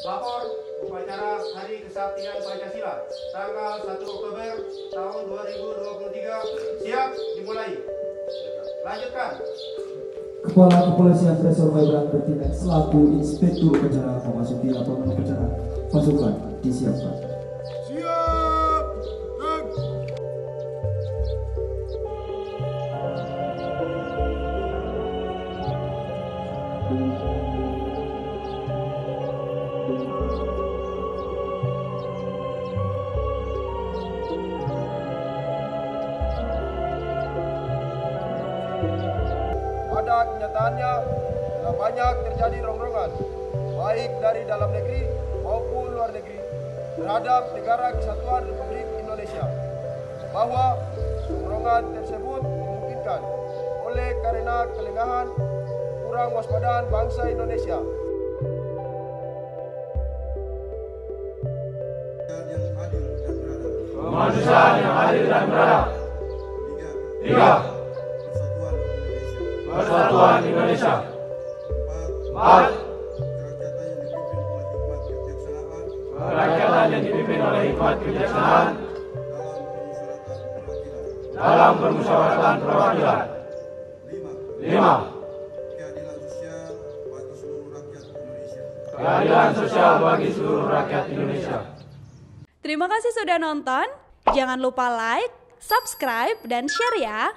Bahor upacara Hari Kesaktian Pancasila tanggal 1 Oktober tahun 2023 siap dimulai. Lanjutkan. Kepala Kepolisian Resor Maibrat bertindak selaku Inspektur Upacara memasuki lapangan upacara. Pasukan disiapkan. Siap! Dan pada kenyataannya telah banyak terjadi rongrongan baik dari dalam negeri maupun luar negeri terhadap negara kesatuan Republik Indonesia bahwa rongrongan tersebut dimungkinkan oleh karena kelengahan kurang waspadaan bangsa Indonesia. Kemanusiaan yang adil dan beradab. Tiga, Tiga, persatuan Indonesia. Empat, kerakyatan yang dipimpin oleh hikmat kebijaksanaan dalam permusyawaratan perwakilan. Lima, keadilan sosial bagi seluruh rakyat Indonesia. Terima kasih sudah nonton. Jangan lupa like, subscribe, dan share ya.